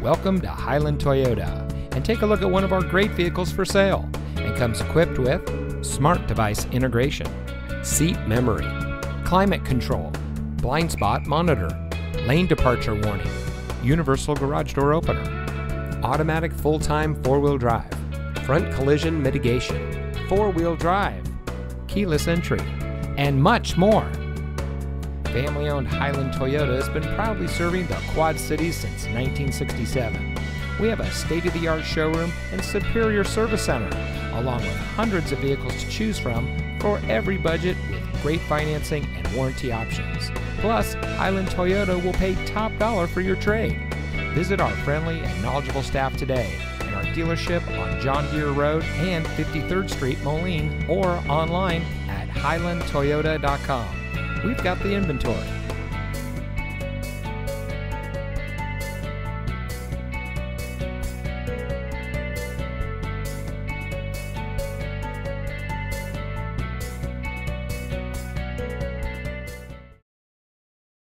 welcome to Hiland Toyota and take a look at one of our great vehicles for sale and comes equipped with smart device integration, seat memory, climate control, blind spot monitor, lane departure warning, universal garage door opener, automatic full-time four-wheel drive, front collision mitigation, four-wheel drive, keyless entry, and much more. Family owned Hiland Toyota has been proudly serving the Quad Cities since 1967. We have a state of the art showroom and superior service center, along with hundreds of vehicles to choose from for every budget with great financing and warranty options. Plus, Hiland Toyota will pay top dollar for your trade. Visit our friendly and knowledgeable staff today in our dealership on John Deere Road and 53rd Street, Moline, or online at hilandtoyota.com. We've got the inventory.